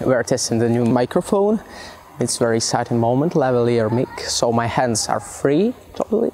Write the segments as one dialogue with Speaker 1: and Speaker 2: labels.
Speaker 1: We're testing the new microphone. It's very exciting moment, lavalier mic, so my hands are free totally.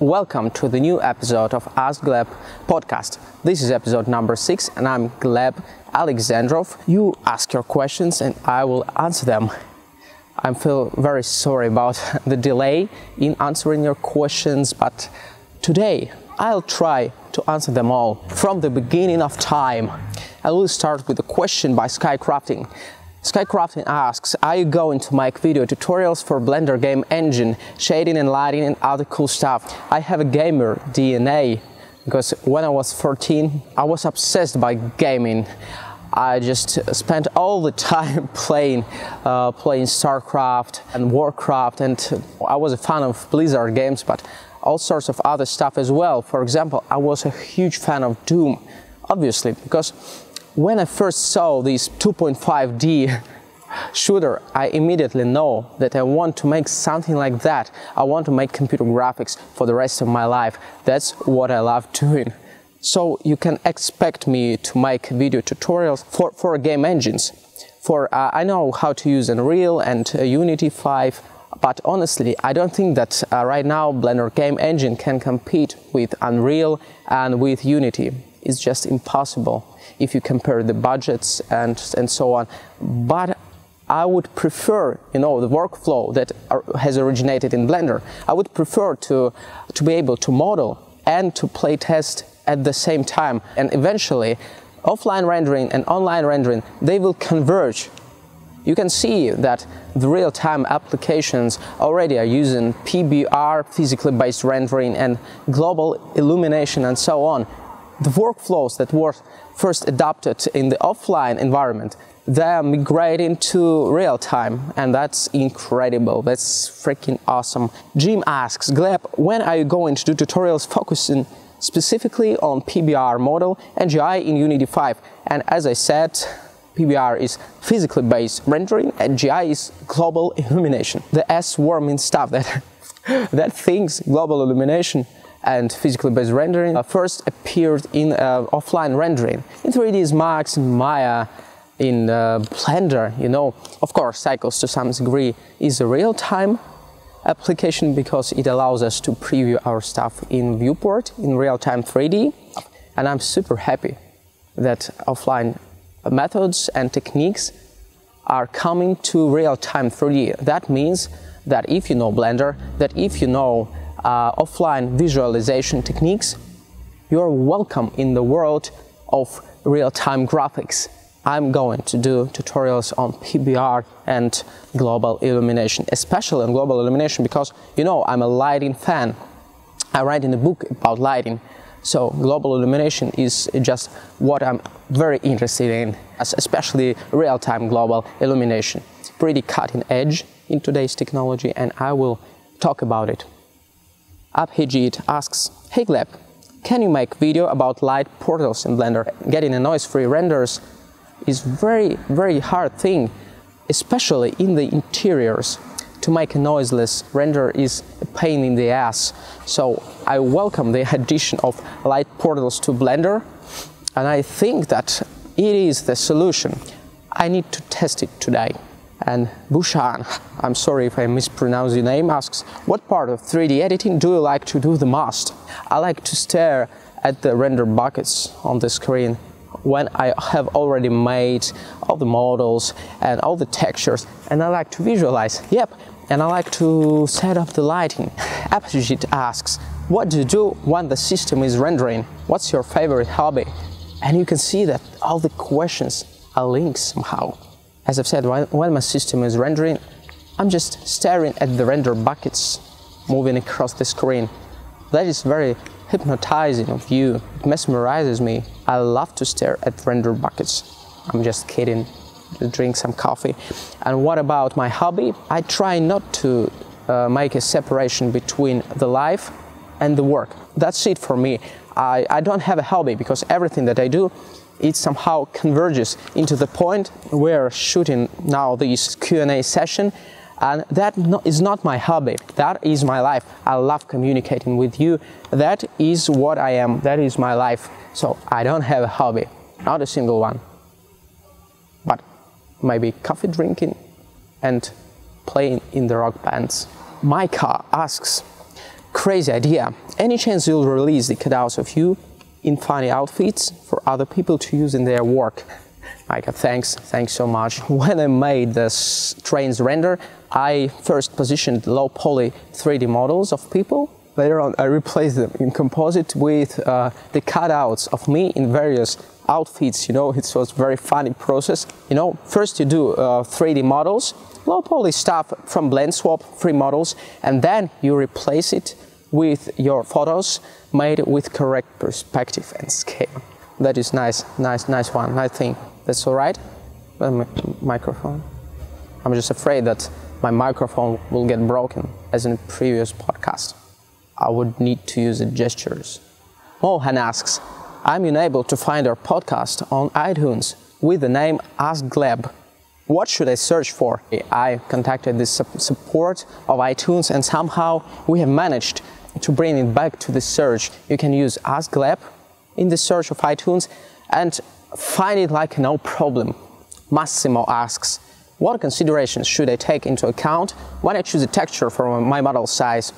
Speaker 1: Welcome to the new episode of Ask Gleb podcast. This is episode number six, and I'm Gleb Alexandrov. You ask your questions, and I will answer them. I feel very sorry about the delay in answering your questions, but today I'll try to answer them all from the beginning of time. I will start with a question by Skycrafting. Skycrafting asks, are you going to make video tutorials for Blender game engine, shading and lighting and other cool stuff? I have a gamer DNA because when I was 14, I was obsessed by gaming. I just spent all the time playing, uh, playing StarCraft and Warcraft, and I was a fan of Blizzard games, but all sorts of other stuff as well. For example, I was a huge fan of Doom, obviously, because when I first saw this 2.5D shooter, I immediately know that I want to make something like that. I want to make computer graphics for the rest of my life. That's what I love doing. So you can expect me to make video tutorials for, for game engines. For uh, I know how to use Unreal and uh, Unity 5, but honestly, I don't think that uh, right now Blender game engine can compete with Unreal and with Unity. It's just impossible if you compare the budgets and, and so on. But I would prefer, you know, the workflow that has originated in Blender. I would prefer to, to be able to model and to play test at the same time. And eventually, offline rendering and online rendering, they will converge. You can see that the real-time applications already are using PBR, physically based rendering, and global illumination and so on the workflows that were first adopted in the offline environment, they are migrating to real time, and that's incredible. That's freaking awesome. Jim asks, Gleb, when are you going to do tutorials focusing specifically on PBR model and GI in Unity 5? And as I said, PBR is physically based rendering and GI is global illumination. The S word means stuff that that thinks global illumination and physically based rendering uh, first appeared in uh, offline rendering in 3ds Max, in Maya, in uh, Blender, you know. Of course, Cycles to some degree is a real-time application because it allows us to preview our stuff in viewport in real-time 3D. And I'm super happy that offline methods and techniques are coming to real-time 3D. That means that if you know Blender, that if you know uh, offline visualization techniques, you're welcome in the world of real-time graphics. I'm going to do tutorials on PBR and global illumination, especially on global illumination because, you know, I'm a lighting fan. I write in a book about lighting, so global illumination is just what I'm very interested in, especially real-time global illumination. It's pretty cutting edge in today's technology and I will talk about it. Abhijit asks, Hey Gleb, can you make video about light portals in Blender? Getting a noise-free renders is very, very hard thing, especially in the interiors. To make a noiseless render is a pain in the ass. So I welcome the addition of light portals to Blender, and I think that it is the solution. I need to test it today. And Bushan, I'm sorry if I mispronounce your name, asks, what part of 3D editing do you like to do the most? I like to stare at the render buckets on the screen when I have already made all the models and all the textures and I like to visualize. Yep, and I like to set up the lighting. Abhijit asks, what do you do when the system is rendering? What's your favorite hobby? And you can see that all the questions are linked somehow. As I've said, when my system is rendering, I'm just staring at the render buckets moving across the screen. That is very hypnotizing of you. It mesmerizes me. I love to stare at render buckets. I'm just kidding. Drink some coffee. And what about my hobby? I try not to uh, make a separation between the life and the work. That's it for me. I, I don't have a hobby because everything that I do it somehow converges into the point we're shooting now this Q&A session and that is not my hobby. That is my life. I love communicating with you. That is what i am. That is my life. So i don't have a hobby. Not a single one. But maybe coffee drinking and playing in the rock bands. Micah asks crazy idea. Any chance you'll release the cutouts of you in funny outfits for other people to use in their work. Micah, thanks, thanks so much. When I made this trains render, I first positioned low poly 3D models of people. Later on, I replaced them in composite with uh, the cutouts of me in various outfits. You know, it was very funny process. You know, first you do uh, 3D models, low poly stuff from blend swap, free models, and then you replace it with your photos made with correct perspective and scale. That is nice, nice, nice one. I think that's all right. My microphone. I'm just afraid that my microphone will get broken as in previous podcast. I would need to use gestures. Mohan asks, I'm unable to find our podcast on iTunes with the name Ask Gleb. What should I search for? I contacted the support of iTunes and somehow we have managed to bring it back to the search, you can use Ask Gleb in the search of iTunes and find it like no problem. Massimo asks, what considerations should I take into account when I choose a texture for my model size?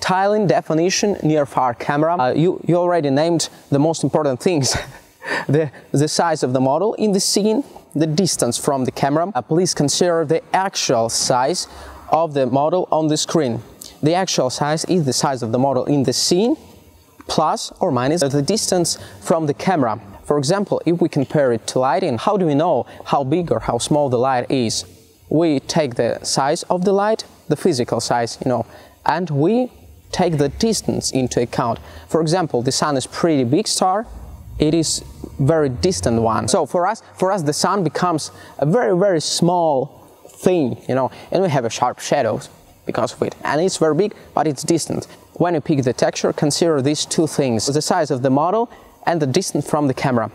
Speaker 1: Tiling, definition, near far camera. Uh, you, you already named the most important things. the, the size of the model in the scene, the distance from the camera. Uh, please consider the actual size of the model on the screen. The actual size is the size of the model in the scene plus or minus the distance from the camera. For example, if we compare it to lighting, how do we know how big or how small the light is? We take the size of the light, the physical size, you know, and we take the distance into account. For example, the sun is pretty big star, it is very distant one. So for us, for us the sun becomes a very, very small thing, you know, and we have a sharp shadows because of it. And it's very big, but it's distant. When you pick the texture, consider these two things, the size of the model and the distance from the camera.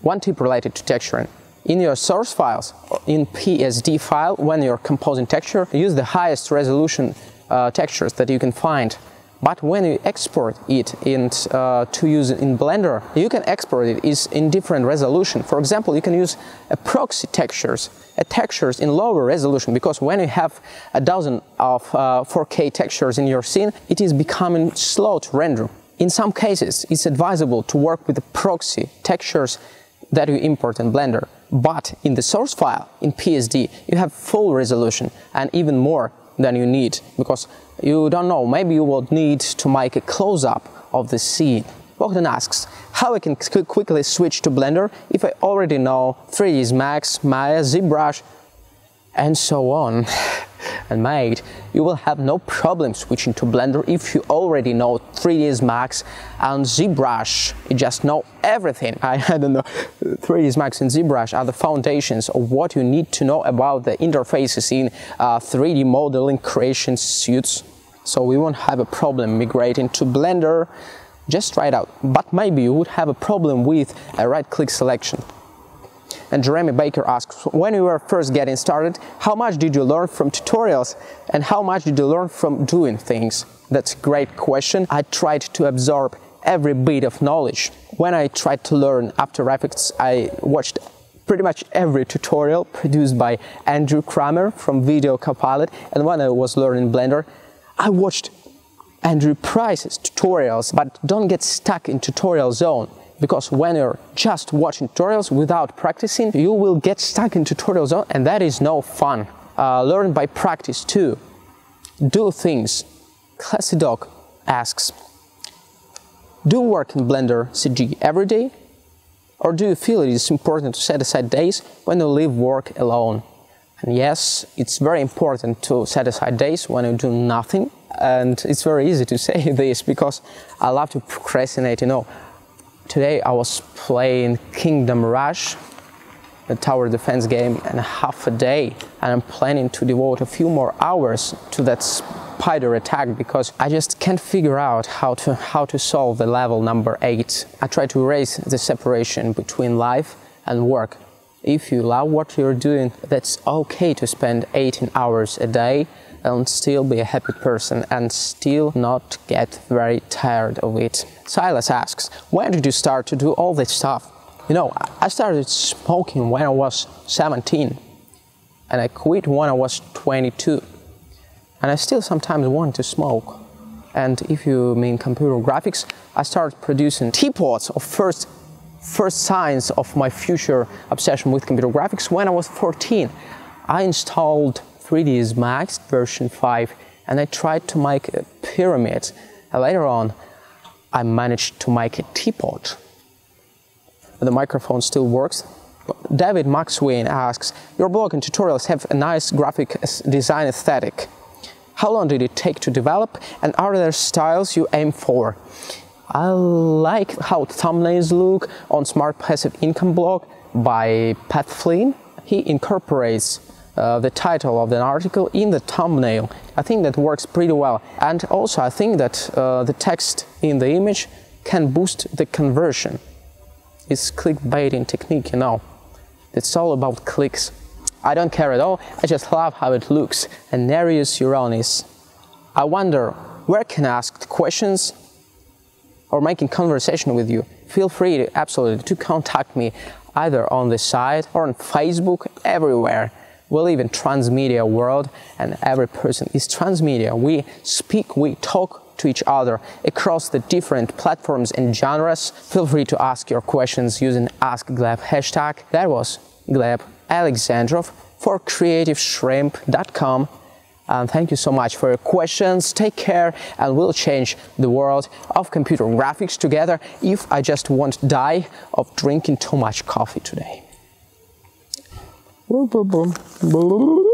Speaker 1: One tip related to texturing. In your source files, in PSD file, when you're composing texture, use the highest resolution uh, textures that you can find but when you export it in, uh, to use in Blender, you can export it is in different resolution. For example, you can use a proxy textures, a textures in lower resolution, because when you have a dozen of uh, 4K textures in your scene, it is becoming slow to render. In some cases, it's advisable to work with the proxy textures that you import in Blender. But in the source file, in PSD, you have full resolution and even more than you need because you don't know, maybe you will need to make a close-up of the scene. Bogdan asks, how I can quickly switch to Blender if I already know 3ds Max, Maya, ZBrush, and so on. and mate, you will have no problem switching to Blender if you already know 3ds Max and ZBrush. You just know everything. I, I don't know, 3ds Max and ZBrush are the foundations of what you need to know about the interfaces in uh, 3D modeling creation suits. So we won't have a problem migrating to Blender. Just try it out. But maybe you would have a problem with a right-click selection. And Jeremy Baker asks, when you were first getting started, how much did you learn from tutorials and how much did you learn from doing things? That's a great question. I tried to absorb every bit of knowledge. When I tried to learn After Effects, I watched pretty much every tutorial produced by Andrew Kramer from Video Copilot. And when I was learning Blender, I watched Andrew Price's tutorials, but don't get stuck in tutorial zone because when you're just watching tutorials without practicing, you will get stuck in tutorial zone and that is no fun. Uh, learn by practice too. Do things. Classy Dog asks, do work in Blender CG every day? Or do you feel it is important to set aside days when you leave work alone? And yes, it's very important to set aside days when you do nothing. And it's very easy to say this because I love to procrastinate, you know. Today I was playing Kingdom Rush, the tower defense game, and half a day, and I'm planning to devote a few more hours to that spider attack because I just can't figure out how to how to solve the level number 8. I try to erase the separation between life and work. If you love what you're doing, that's okay to spend 18 hours a day and still be a happy person and still not get very tired of it. Silas asks, when did you start to do all this stuff? You know, I started smoking when I was 17 and I quit when I was 22. And I still sometimes want to smoke. And if you mean computer graphics, I started producing teapots of first first signs of my future obsession with computer graphics when I was 14. I installed 3ds Max version 5 and I tried to make a pyramid. Later on, I managed to make a teapot. The microphone still works. David Maxwin asks, your blog and tutorials have a nice graphic design aesthetic. How long did it take to develop and are there styles you aim for? I like how thumbnails look on Smart Passive Income blog by Pat Flynn. He incorporates uh, the title of the article in the thumbnail. I think that works pretty well. And also I think that uh, the text in the image can boost the conversion. It's clickbaiting technique, you know. It's all about clicks. I don't care at all, I just love how it looks. And Nereus Uranus. I wonder, where can I ask questions or making conversation with you? Feel free to, absolutely to contact me either on the site or on Facebook, everywhere we live in transmedia world and every person is transmedia. We speak, we talk to each other across the different platforms and genres. Feel free to ask your questions using Ask Gleb hashtag. That was Gleb Alexandrov for creativeshrimp.com. And thank you so much for your questions. Take care and we'll change the world of computer graphics together if I just won't die of drinking too much coffee today. Бу-бу-бу.